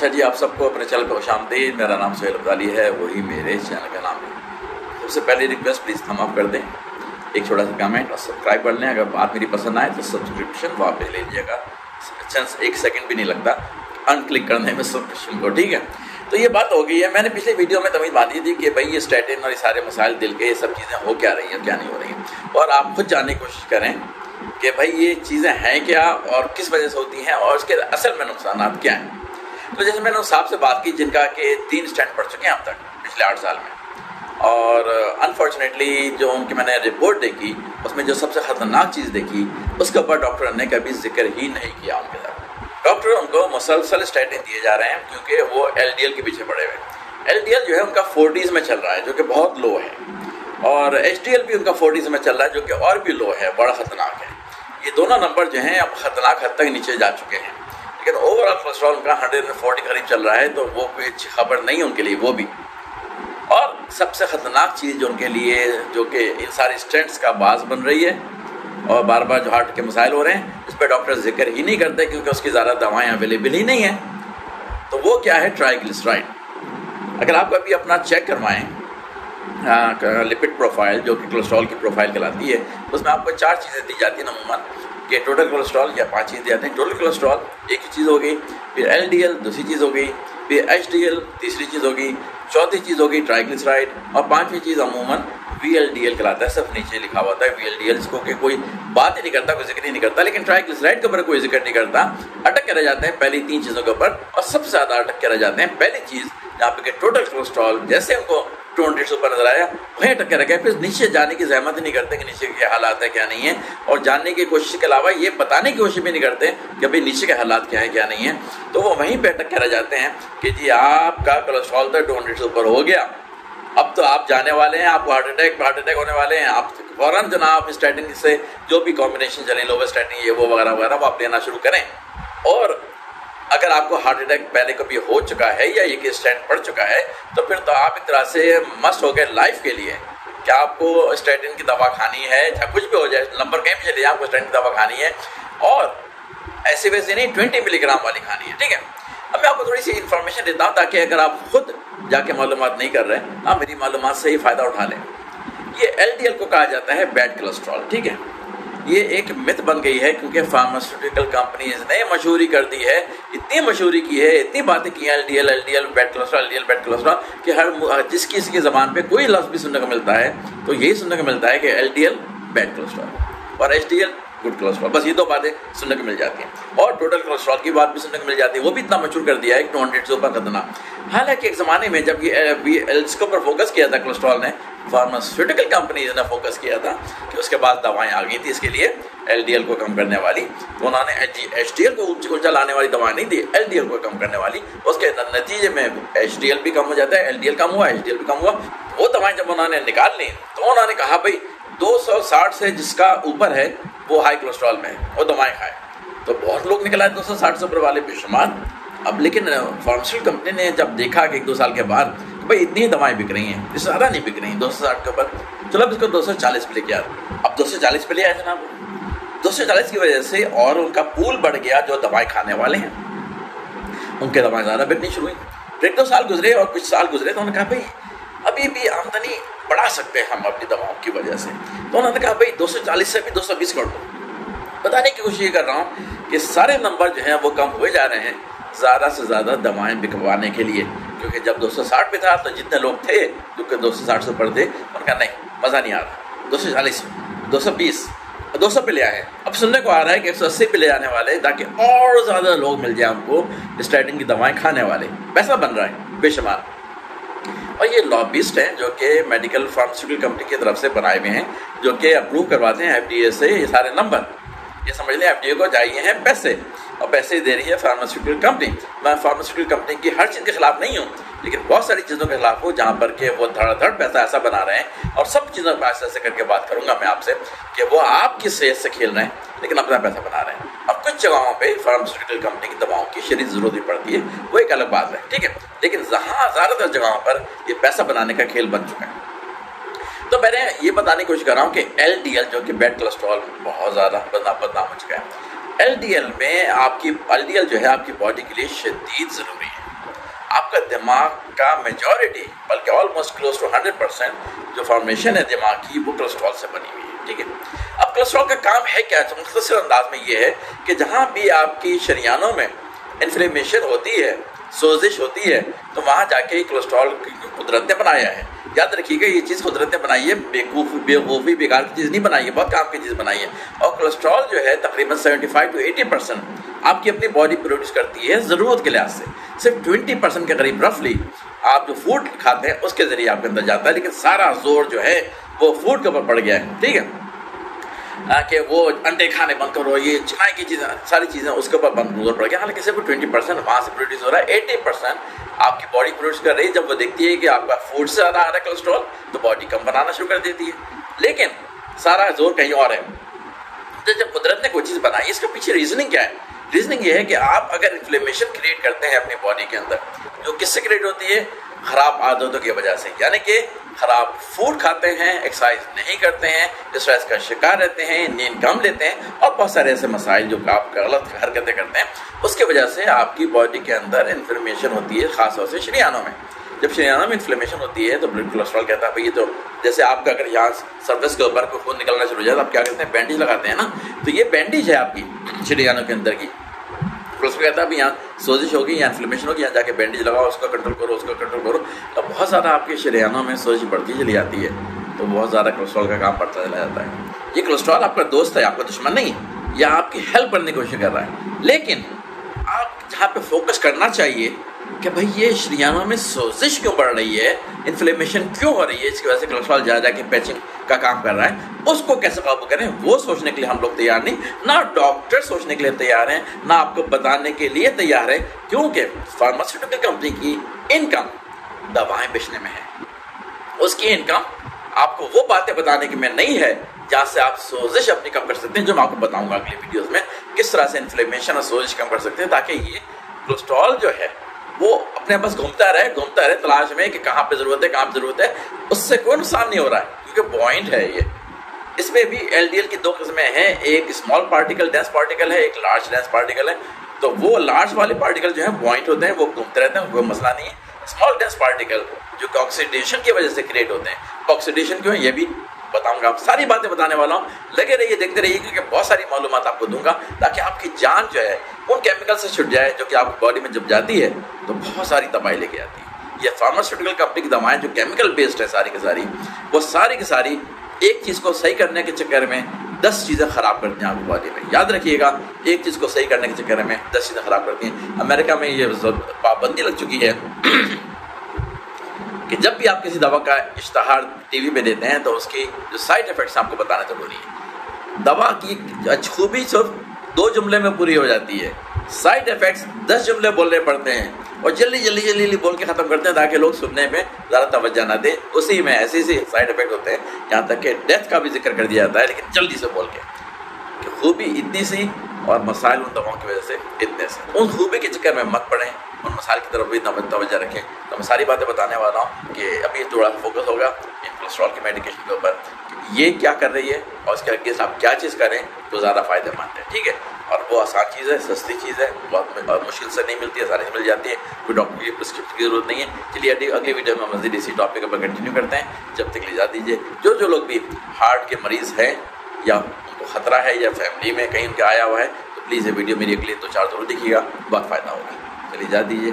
अच्छा जी, आप सबको अपने चैनल पर खुश आमदीद मेरा नाम सोहेल अब्दाली है, वही मेरे चैनल का नाम है। सबसे पहले रिक्वेस्ट प्लीज़ थम अप कर दें। एक छोटा सा कमेंट और सब्सक्राइब कर लें। अगर बात मेरी पसंद आए तो सब्सक्रिप्शन वापस ले लीजिएगा। चांस एक सेकंड भी नहीं लगता। अनक्लिक करने में सब्सक्रिप्शन को, ठीक है? तो ये बात हो गई है। मैंने पिछले वीडियो में तमीज बात दी थी कि भाई, ये स्टैटिन और ये सारे मसाइल दिल के, ये सब चीज़ें हो क्या रही हैं, क्या नहीं हो रही हैं। और आप खुद जानने की कोशिश करें कि भाई, ये चीज़ें हैं क्या और किस वजह से होती हैं और उसके असल में नुकसान क्या हैं। तो जैसे मैंने उस साहब से बात की, जिनका कि तीन स्टैंड पढ़ चुके हैं अब तक, पिछले आठ साल में। और अनफॉर्चुनेटली जो उनकी मैंने रिपोर्ट देखी, उसमें जो सबसे ख़तरनाक चीज़ देखी, उसके ऊपर डॉक्टर ने कभी ज़िक्र ही नहीं किया उनके साथ। डॉक्टर उनको मुसलसल स्टैटिन दिए जा रहे हैं, क्योंकि वो एलडीएल के पीछे पड़े हुए एल जो है उनका फोर्टीज़ में चल रहा है, जो कि बहुत लो है। और एचडीएल भी उनका फोर्टीज़ में चल रहा है, जो कि और भी लो है, बड़ा ख़तरनाक है। ये दोनों नंबर जो हैं, अब ख़तरनाक हद तक नीचे जा चुके हैं। लेकिन ओवरऑल कोलेस्ट्रॉल उनका हंड्रेड एंड फोर्टी करीब चल रहा है तो वो कोई अच्छी खबर नहीं उनके लिए, वो भी। और सबसे ख़तरनाक चीज़ जो उनके लिए, जो कि इन सारे स्टेंट्स का बाज बन रही है, और बार बार जो हार्ट के मसाइल हो रहे हैं, इस पर डॉक्टर ज़िक्र ही नहीं करते क्योंकि उसकी ज़्यादा दवाएँ अवेलेबल ही नहीं हैं। तो वो क्या है? ट्राइग्लिसराइड अगर आप कभी अपना चेक करवाएँ लिपिड प्रोफ़ाइल जो कि कोलेस्ट्रॉल की प्रोफ़ाइल कहलाती है, उसमें आपको चार चीज़ें दी जाती हैं अमूमन कि टोटल कोलेस्ट्रॉल या पाँच चीज़ आते हैं। टोटल कोलेस्ट्रॉल एक ही चीज़ हो गई, फिर एलडीएल दूसरी चीज़ हो गई, फिर एचडीएल तीसरी चीज़ होगी चौथी चीज़ होगी ट्राइग्लिसराइड और पाँचवीं चीज़ अमूमन वी एल डी एल कहलाता है। सब नीचे लिखा हुआ है वी एल डी एल जिसको कि कोई बात ही नहीं करता, कोई ज़िक्र ही नहीं करता, लेकिन ट्राइग्लिसराइड के ऊपर कोई ज़िक्र नहीं करता। अटक के रह जाते हैं पहली तीन चीज़ों के ऊपर और सबसे ज़्यादा अटक के रह जाते हैं। पहली चीज़, जहाँ पे टोटल कोलेस्ट्रॉल जैसे उनको टू हंड्रेड से ऊपर नज़र आया। वहीं रह गए। फिर नीचे जाने की जहमत ही नहीं करते कि नीचे के हालात है क्या नहीं है। और जानने की कोशिश के अलावा ये बताने की कोशिश भी नहीं करते कि भाई नीचे के हालात क्या है, क्या नहीं है। तो वो वहीं पर अटक के रह जाते हैं कि जी आपका कोलेस्ट्रॉल तो टू हंड्रेड से ऊपर हो गया। अब तो आप जाने वाले हैं, आपको हार्ट अटैक हार्ट अटैक होने वाले हैं। आप फ़ौरन जनाब स्टैटिन से जो भी कॉम्बिनेशन चले लोवर स्टैटिन ये, वो, वगैरह वगैरह, वो आप लेना शुरू करें। और अगर आपको हार्ट अटैक पहले कभी हो चुका है या ये कि स्टैंड पड़ चुका है तो फिर तो आप एक तरह से मस्ट हो गए लाइफ के लिए। क्या आपको स्टैटिन की दवा खानी है, या कुछ भी हो जाए नंबर कहीं भी चलिए आपको स्टैटिन की दवा खानी है, और ऐसे वैसे नहीं ट्वेंटी मिलीग्राम वाली खानी है, ठीक है? अब मैं आपको थोड़ी सी इन्फॉर्मेशन देता हूँ ताकि अगर आप खुद जाके मालूम नहीं कर रहे हैं आप मेरी मालूम से ही फ़ायदा उठा लें। ये एलडीएल को कहा जाता है बैड कोलेस्ट्रॉल ठीक है? ये एक मिथ बन गई है क्योंकि फार्मास्यूटिकल कंपनीज़ ने मशहूरी कर दी है, इतनी मशहूरी की है, इतनी बातें की हैं L D L L D L bad cholesterol L D L bad cholesterol कि हर जिस किसी की ज़बान पे कोई लफ्ज़ भी सुनने को मिलता है तो यही सुनने को मिलता है कि L D L bad cholesterol और H D L good cholesterol बस ये दो बातें सुनने को मिल जाती हैं। और टोटल कोलेस्ट्रॉल की बात भी सुनने को मिल जाती है। वो भी इतना मशहूर कर दिया है टू हंड्रेड से ऊपर खतना हालाँकि एक ज़माने में जब ये इसके ऊपर फोकस किया था कोलेस्ट्रॉल ने फार्मास्यूटिकल कंपनीज़ ने फोकस किया था कि उसके बाद दवाएँ आ गई थी इसके लिए एलडीएल को कम करने वाली। तो उन्होंने एच डी को ऊँचा लाने वाली दवाएँ नहीं दी एलडीएल को कम करने वाली। उसके नतीजे में एच डी एल भी कम हो जाता है एल डी एल कम हुआ एच डी एल भी कम हुआ। वो दवाएँ जब उन्होंने निकाल ली तो उन्होंने कहा, भाई 260 से जिसका ऊपर है, वो हाई कोलेस्ट्रॉल में है, वो दवाएँ खाए। तो बहुत लोग निकल आए दो सौ साठ से ऊपर वाले बेशुमार अब लेकिन फार्मास्यूटिकल कंपनी ने जब देखा कि एक दो साल के बाद भाई, इतनी दवाएँ बिक रही हैं। इससे ज़्यादा नहीं बिक रही, दो सौ साठ के ऊपर चलो इसको दो सौ चालीस पे लेके आ अब दो सौ चालीस पे ले आए जनाब। दो सौ चालीस की वजह से और उनका पूल बढ़ गया जो दवाएँ खाने वाले हैं। उनके दवाएँ ज़्यादा बिकनी शुरू हुई। एक दो साल गुजरे और कुछ साल गुजरे तो उन्होंने कहा, भाई, अभी भी आमदनी बढ़ा सकते हैं हम अपनी दवाओं की वजह से। तो उन्होंने कहा, भाई 240 से भी 220 कर दो। बताने की कोशिश ये कर रहा हूँ कि सारे नंबर जो हैं वो कम हुए जा रहे हैं, ज़्यादा से ज़्यादा दवाएँ बिकवाने के लिए। क्योंकि जब 260 पे था तो जितने लोग थे, जो कि 260 से ऊपर थे, उनका नहीं, मज़ा नहीं आ रहा। दो सौ चालीस, दो सौ बीस, दो सौ पे ले आए। अब सुनने को आ रहा है कि एक सौ अस्सी पे ले आने वाले, ताकि और ज़्यादा लोग मिल जाए हमको स्टैटिन की दवाएँ खाने वाले। पैसा बन रहा है, बेशुमार। और ये लॉबिस्ट हैं, जो कि मेडिकल फार्मास्यूटिकल कंपनी की तरफ़ से बनाए हुए हैं, जो कि अप्रूव करवाते हैं एफ़ से, ये सारे नंबर। ये समझ लें एफ़ को चाहिए हैं पैसे। और पैसे दे रही है फार्मास्यूटिकल कंपनी मैं फार्मास्यूटिकल कंपनी की हर चीज़ के खिलाफ नहीं हूँ, लेकिन बहुत सारी चीज़ों के खिलाफ हूँ, जहाँ पर के वो धड़ाधड़ पैसा ऐसा बना रहे हैं। और सब चीज़ों पर ऐसे ऐसे करके बात करूँगा मैं आपसे कि वो आपकी सेहत से खेल रहे हैं, लेकिन अपना पैसा बना रहे हैं। अब कुछ जगहों पर फार्मास्यूटिकल कंपनी की दवाओं की शरीर ज़रूरत भी पड़ती है, वो एक अलग बात है, ठीक है? लेकिन जहाँ ज़्यादातर जगहों पर ये पैसा बनाने का खेल बन चुका है। तो मैंने ये बताने की कोशिश कर रहा हूँ कि एल डी एल जो कि बेड कोलेस्ट्रॉल बहुत ज़्यादा बदनाम बदनाम हो चुका है। एल डी एल में आपकी एल डी एल जो है आपकी बॉडी के लिए शदीद ज़रूरी है। आपका दिमाग का मेजॉरिटी बल्कि almost close to hundred percent जो फॉर्मेशन है दिमाग की, वो कोलेस्ट्रॉल से बनी हुई है, ठीक है? अब कोलेस्ट्रॉल का काम है क्या? तो मुख्तर अंदाज में ये है कि जहाँ भी आपकी शरियानों में इन्फ्लेमेशन होती है, सोजिश होती है तो वहाँ जाके कोलेस्ट्रॉल कुदरत ने बनाया है। याद रखिएगा, ये चीज़ कुदरत ने बनाई है। बेवकूफ़ी बेवकूफ़ी बेकार की चीज़ नहीं बनाई है, बहुत काम की चीज़ बनाई है। और कोलेस्ट्रॉल जो है, तकरीबन 75 टू 80 परसेंट आपकी अपनी बॉडी प्रोड्यूस करती है ज़रूरत के लिहाज से। सिर्फ़ 20 परसेंट के करीब रफली आप जो फ़ूड खाते हैं, उसके ज़रिए आपके अंदर जाता है, लेकिन सारा ज़ोर जो है, वो फ़ूड के ऊपर पड़ गया है। ठीक है? कि वो अंडे खाने बंद करो, ये चाय की चीज़ें, सारी चीज़ें उसके ऊपर बंद ज़ोर पड़ गया हालाँकि सिर्फ़ ट्वेंटी परसेंट वहाँ से प्रोड्यूस हो रहा है। एटी परसेंट आपकी बॉडी प्रोड्यूस कर रही है। जब वो देखती है कि आपका फ़ूड से ज़्यादा आ रहा है कोलेस्ट्रॉल तो बॉडी कम बनाना शुरू कर देती है। लेकिन सारा ज़ोर कहीं और है। तो जब कुदरत ने कोई चीज़ बनाई, इसके पीछे रीजनिंग क्या है? रीजनिंग ये है कि आप अगर इन्फ्लेमेशन क्रिएट करते हैं अपनी बॉडी के अंदर, जो किससे क्रिएट होती है? खराब आदतों की वजह से। यानी कि खराब फ़ूड खाते हैं एक्सरसाइज नहीं करते हैं स्ट्रेस का शिकार रहते हैं, नींद कम लेते हैं और बहुत सारे ऐसे मसाइल जो आप गलत हरकतें करते हैं, उसकी वजह से आपकी बॉडी के अंदर इन्फ्लेमेशन होती है, खासतौर से शरियानों में। जब शरियानों में इन्फ्लेमेशन होती है तो ब्लड कोलेस्ट्रॉल कहता है, भाई तो जैसे आपका अगर यहाँ सर्विस के ऊपर खून निकलना शुरू हो जाए तो आप क्या करते हैं? बैंडेज लगाते हैं ना? तो ये बैंडेज है आपकी शरियानों के अंदर की। उसमें कहता है अभी यहाँ सोजिश होगी या इन्फ्लेमेशन होगी, यहाँ जाके बैंडेज लगाओ, उसका कंट्रोल करो, उसका कंट्रोल करो। तो बहुत ज़्यादा आपके शरियानों में सोजिश बढ़ती चली जाती है तो बहुत ज़्यादा कोलेस्ट्रॉल का काम बढ़ता चला जाता है। ये कोलेस्ट्रॉल आपका दोस्त है, आपका दुश्मन नहीं, या आपकी हेल्प करने की कोशिश कर रहा है। लेकिन आप जहाँ पे फोकस करना चाहिए कि भाई ये शरियानों में सोजिश क्यों बढ़ रही है? इन्फ्लेमेशन क्यों हो रही है? इसकी वजह से कोलेस्ट्रॉल जा जाके पैचिंग का काम कर रहा है। उसको कैसे काबू करें? वो सोचने के लिए हम लोग तैयार नहीं। ना डॉक्टर सोचने के लिए तैयार हैं, ना आपको बताने के लिए तैयार है, क्योंकि फार्मास्यूटिकल कंपनी की इनकम दवाएँ बेचने में है। उसकी इनकम आपको वो बातें बताने की में नहीं है, जहाँ से आप सोजिश अपनी कम कर सकते हैं, जो मैं आपको बताऊँगा अगले वीडियोस में, किस तरह से इन्फ्लेमेशन और सोजिश कम कर सकते हैं, ताकि ये कोलेस्ट्रॉल जो है वो अपने पास घूमता रहे घूमता रहे, तलाश में कि कहाँ पे ज़रूरत है, कहाँ पे ज़रूरत है, उससे कोई नुकसान नहीं हो रहा है, क्योंकि पॉइंट है ये। इसमें भी एलडीएल की दो किस्में हैं, एक स्मॉल पार्टिकल डेंस पार्टिकल है, एक लार्ज डेंस पार्टिकल है। तो वो लार्ज वाले पार्टिकल जो है पॉइंट होते हैं, वो घूमते रहते हैं कोई मसला नहीं है। स्मॉल डेंस पार्टिकल जो ऑक्सीडेशन की वजह से क्रिएट होते हैं। ऑक्सीडेशन क्यों है? ये भी बताऊँगा सारी बातें बताने वाला हूँ। लगे रहिए, देखते रहिए, क्योंकि बहुत सारी मालूम आपको दूँगा, ताकि आपकी जान जो है, उन केमिकल से छुट जाए, जो कि आपकी बॉडी में जब जाती है तो बहुत सारी तबाही लेके आती है। ये फार्मास्यूटिकल कंपनी की दवाएँ, जो केमिकल बेस्ड है सारी की सारी, वो सारी की सारी एक चीज़ को सही करने के चक्कर में दस चीज़ें ख़राब करती हैं आपकी बॉडी में। याद रखिएगा, एक चीज़ को सही करने के चक्कर में दस चीज़ें ख़राब करती हैं। अमेरिका में ये पाबंदी लग चुकी है। कि जब भी आप किसी दवा का इश्तहार टीवी पे देते हैं तो उसकी जो साइड इफ़ेक्ट्स आपको बताना ज़रूरी है। दवा की खूबी सिर्फ़ दो जुमले में पूरी हो जाती है। साइड इफ़ेक्ट्स दस जुमले बोलने पड़ते हैं और जल्दी जल्दी जल्दी जल्दी बोल के ख़त्म करते हैं ताकि लोग सुनने में ज़्यादा तवज्जो ना दें। उसी में ऐसे ऐसे साइड इफ़ेक्ट होते हैं यहाँ तक कि डेथ का भी ज़िक्र कर दिया जाता है, लेकिन जल्दी से बोल के खूबी इतनी सी और मसाइल उन दवाओं की वजह से इतने से। उन खूबे के चक्कर में मत पड़ें, उन मसाइल की तरफ़ भी तवज्जो रखें। तो मैं सारी बातें बताने वाला हूँ कि अभी थोड़ा फोकस होगा इन कोलेस्ट्रॉल की मेडिकेशन के ऊपर ये क्या कर रही है और उसके अगेंस्ट आप क्या चीज़ करें तो ज़्यादा फ़ायदेमंद है, ठीक है? और वो आसान चीज़ है, सस्ती चीज़ है, बहुत मुश्किल से नहीं मिलती है आसानी से मिल जाती है। कोई डॉक्टर की प्रिस्क्रिप्शन की ज़रूरत नहीं है। चलिए अगली अगली वीडियो में मजीद इसी टॉपिक पर कंटिन्यू करते हैं। जब तक ले जा दीजिए। जो जो लोग भी हार्ट के मरीज़ हैं या ख़तरा है या फैमिली में कहीं उनके आया हुआ है तो प्लीज़ ये वीडियो मेरी अगले दो तो चार ज़रूर देखिएगा, बहुत फ़ायदा होगा। चलिए जा दीजिए।